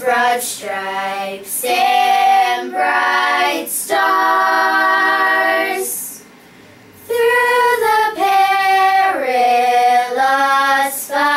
broad stripes and bright stars through the perilous fight.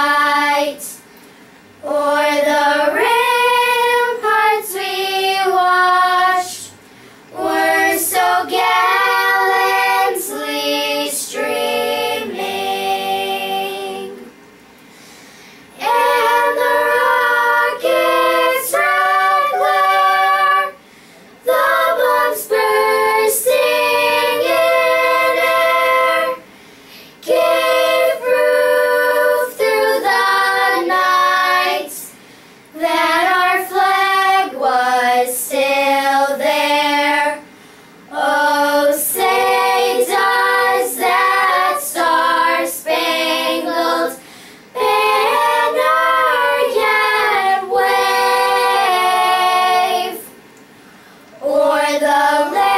the rain.